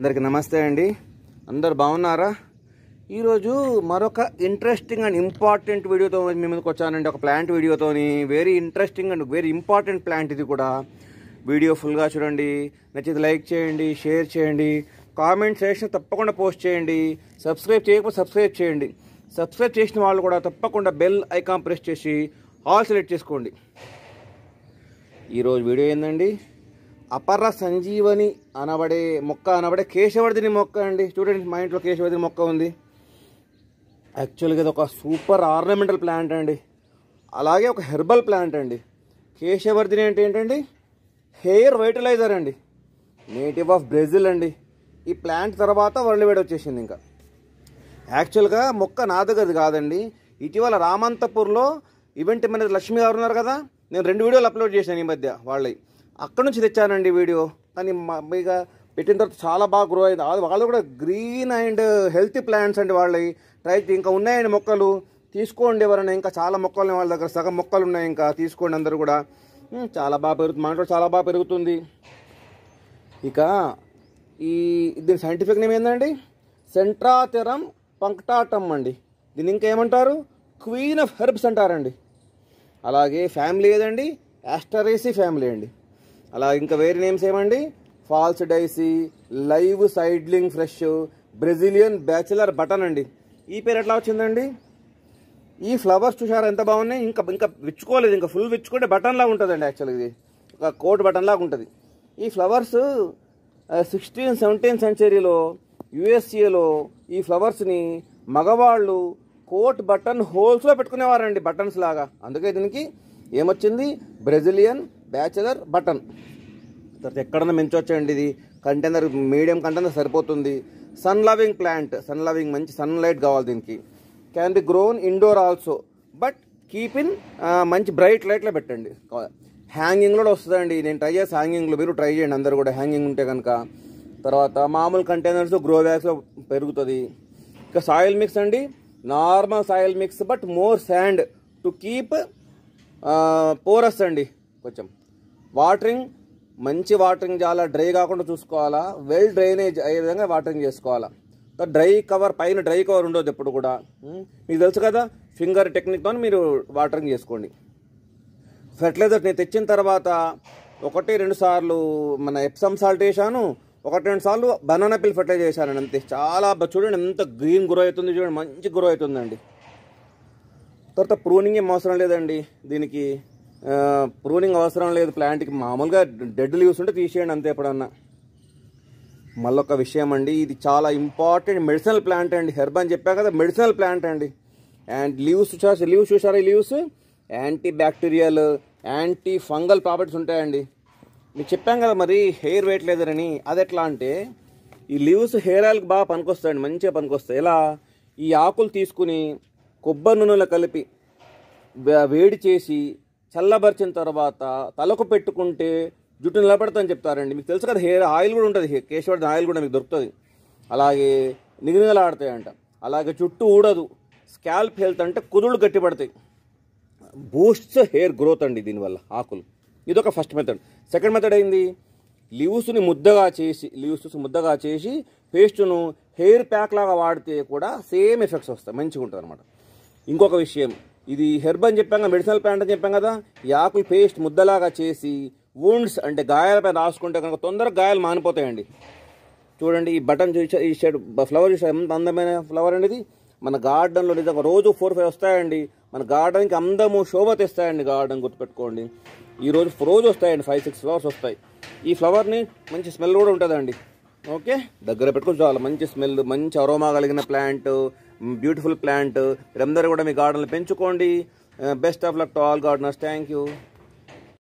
అందరికి నమస్తే అండి. అందరు బాగున్నారా? ఈరోజు మరొక ఇంట్రెస్టింగ్ అండ్ ఇంపార్టెంట్ వీడియోతో మీ ముందుకు వచ్చానండి. ఒక plant వీడియోతోని very interesting and very important plant ఇది కూడా. వీడియో ఫుల్గా చూడండి. నచ్చితే లైక్ చేయండి షేర్ చేయండి. కామెంట్ సెక్షన్ తప్పకుండా పోస్ట్ చేయండి. సబ్స్క్రైబ్ చేయకపోతే సబ్స్క్రైబ్ చేయండి. సబ్స్క్రైబ్ చేసిన వాళ్ళు కూడా తప్పకుండా బెల్ ఐకాన్ ప్రెస్ చేసి ఆల్ సెలెక్ట్ చేసుకోండి. ఈరోజు వీడియో ఏందండి? అపర సంజీవని అనబడే మొక్క అనబడే కేశవర్ధిని మొక్క అండి. చూడండి మా ఇంట్లో కేశవర్ధిని మొక్క ఉంది. యాక్చువల్గా ఇది ఒక సూపర్ ఆర్నమెంటల్ ప్లాంట్ అండి. అలాగే ఒక హెర్బల్ ప్లాంట్ అండి. కేశవర్ధిని అంటే ఏంటండి? హెయిర్ వైటలైజర్ అండి. నేటివ్ ఆఫ్ బ్రెజిల్ అండి. ఈ ప్లాంట్ తర్వాత వరల్డ్ వైడ్ వచ్చేసింది ఇంకా. యాక్చువల్గా మొక్క నా దగ్గరది కాదండి. ఇటీవల రామంతపూర్లో ఈవెంట్ మేనేజర్ లక్ష్మి గారు ఉన్నారు కదా? నేను రెండు వీడియోలు అప్లోడ్ చేశాను ఈ మధ్య వాళ్ళవి. అక్కడ నుంచి తెచ్చానండి వీడియో. కానీ మా- ఇక పెట్టిన తర్వాత చాలా బాగా గ్రో అయింది. వాళ్ళు కూడా గ్రీన్ అండ్ హెల్తీ ప్లాంట్స్ అండి వాళ్ళవి. ట్రై ఇంకా ఉన్నాయండి మొక్కలు. తీసుకోండి ఎవరైనా. ఇంకా చాలా మొక్కలు వాళ్ళ దగ్గర. సగం మొక్కలు ఉన్నాయి ఇంకా. తీసుకోండి అందరూ కూడా. చాలా బాగా పెరుగుతుంది. మన కూడా చాలా బాగా పెరుగుతుంది. ఇక ఈ దీని సైంటిఫిక్ నేమ్ ఏంటండి సెంట్రాతెరం పంక్టాటమ్ అండి. దీన్ని ఇంకేమంటారు క్వీన్ ఆఫ్ హెర్బ్స్ అంటారండి. అలాగే ఫ్యామిలీ ఏదండి? యాస్టరేసీ ఫ్యామిలీ అండి. అలా ఇంకా వేరే నేమ్స్ ఏమండి? False daisy live sidling fresh Brazilian bachelor button అండి. ఈ పేరు ఎట్లా వచ్చిందండి? ఈ ఫ్లవర్స్ చూసారా ఎంత బాగున్నాయి? ఇంకా ఇంకా విచ్చుకోలేదు ఇంకా ఫుల్ విచ్చుకుంటే బటన్ లాగా ఉంటుందండి యాక్చువల్గా ఇది. ఒక కోట్ బటన్ లాగా ఉంటుంది. ఈ ఫ్లవర్స్ సిక్స్టీన్ సెవెంటీన్ సెంచరీలో యుఎస్ఏలో ఈ ఫ్లవర్స్ని మగవాళ్ళు కోట్ బటన్ హోల్స్లో పెట్టుకునేవారండి బటన్స్ లాగా. అందుకే దీనికి ఏమొచ్చింది? Brazilian bachelor button. తర్వాత ఎక్కడన్నా పెంచవచ్చండి ఇది. కంటైనర్ మీడియం కంటైనర్ సరిపోతుంది. Sun loving plant sun loving మంచి సన్ లైట్ కావాలి దీనికి. Can be grown indoor also but keep in మంచి బ్రైట్ లైట్లో పెట్టండి. హ్యాంగింగ్ కూడా వస్తుందండి. నేను ట్రై చేసి హ్యాంగింగ్లో మీరు ట్రై చేయండి అందరు కూడా. హ్యాంగింగ్ ఉంటే కనుక. తర్వాత మామూలు కంటైనర్స్ గ్రో బ్యాగ్స్లో పెరుగుతుంది. ఇక సాయిల్ మిక్స్ అండి. Normal soil mix but more sand to keep porous అండి. కొంచెం. వాటరింగ్ మంచి వాటరింగ్ చాలా డ్రై కాకుండా చూసుకోవాలా? వెల్ డ్రైనేజ్ అయ్యే విధంగా వాటరింగ్ చేసుకోవాలా? డ్రై కవర్ పైన డ్రై కవర్ ఉండదు ఎప్పుడు కూడా. మీకు తెలుసు కదా ఫింగర్ టెక్నిక్తో మీరు వాటరింగ్ చేసుకోండి. ఫెర్టిలైజర్ నేను తెచ్చిన తర్వాత ఒకటి రెండు సార్లు మన ఎప్సమ్ సాల్ట్ వేసాను ఒకటి రెండు సార్లు బనానా పిల్ ఫెర్టిలైజ్ చేశాను అంతే. చాలా చూడండి ఎంత గ్రీన్ గ్రో అవుతుంది చూడండి మంచి గ్రో అవుతుందండి. తర్వాత ప్రూనింగ్ ఏం అవసరం లేదండి దీనికి. ప్రూనింగ్ అవసరం లేదు ప్లాంట్కి. మామూలుగా డెడ్ లీవ్స్ ఉంటే తీసేయండి అంతే ఎప్పుడన్నా. మళ్ళొక విషయం అండి ఇది చాలా ఇంపార్టెంట్ మెడిసినల్ ప్లాంట్ అండి. హెర్బ్ అని చెప్పా కదా మెడిసినల్ ప్లాంట్ అండి. అండ్ లీవ్స్ చూసారు లీవ్స్ చూసారా ఈ leaves? Anti bacterial anti fungal properties ఉంటాయండి. మీకు చెప్పాం కదా మరి హెయిర్ వెయిట్ లేదరని. అది ఎట్లా అంటే ఈ లీవ్స్ హెయిర్ ఆయిల్కి బాగా పనికొస్తాయండి మంచిగా పనికొస్తాయి. ఎలా? ఈ ఆకులు తీసుకుని కొబ్బరి నూనెలో కలిపి వేడి చేసి చల్లబరిచిన తర్వాత తలకు పెట్టుకుంటే జుట్టు నిలబడతాని చెప్తారండి. మీకు తెలుసు కదా హెయిర్ ఆయిల్ కూడా ఉంటుంది కేశవర్ధన ఆయిల్ కూడా మీకు దొరుకుతుంది. అలాగే నిగనిగలాడతాయంట. అలాగే చుట్టూ ఊడదు. స్కాల్ప్ హెల్త్ అంటే కుదుళ్ళు గట్టిపడతాయి. బూస్ట్స్ హెయిర్ గ్రోత్ అండి దీనివల్ల ఆకులు. ఇదొక ఫస్ట్ మెథడ్. సెకండ్ మెథడ్ ఏంది? లీవ్స్ని ముద్దగా చేసి లీవ్స్ ముద్దగా చేసి పేస్ట్ను హెయిర్ ప్యాక్ లాగా వాడితే కూడా సేమ్ ఎఫెక్ట్స్ వస్తాయి మంచిగా ఉంటుంది అనమాట ఇంకొక విషయం ఇది హెర్బ్ అని చెప్పాం కదా మెడిసినల్ ప్లాంట్ అని చెప్పాం కదా ఈ ఆకులు పేస్ట్ ముద్దలాగా చేసి వూండ్స్ అంటే గాయాలపై రాసుకుంటే కనుక తొందరగా గాయాలు మానిపోతాయండి. చూడండి ఈ బటన్ చూసా ఈ షర్ట్ ఫ్లవర్ చూసా ఎంత అందమైన ఫ్లవర్ అండి ఇది. మన గార్డెన్లో నిజంగా రోజు ఫోర్ ఫైవ్ వస్తాయండి. మన గార్డెన్కి అందము శోభ తెస్తాయండి గార్డెన్ గుర్తుపెట్టుకోండి. ఈ రోజు రోజు వస్తాయండి ఫైవ్ సిక్స్ ఫ్లవర్స్ వస్తాయి. ఈ ఫ్లవర్ని మంచి స్మెల్ కూడా ఉంటుందండి. ఓకే? దగ్గర పెట్టుకుని చాలా. మంచి స్మెల్ మంచి అరోమా కలిగిన ప్లాంట్ బ్యూటిఫుల్ ప్లాంట్. మీరందరూ కూడా మీ గార్డెన్లు పెంచుకోండి. Best of luck to all gardeners thank you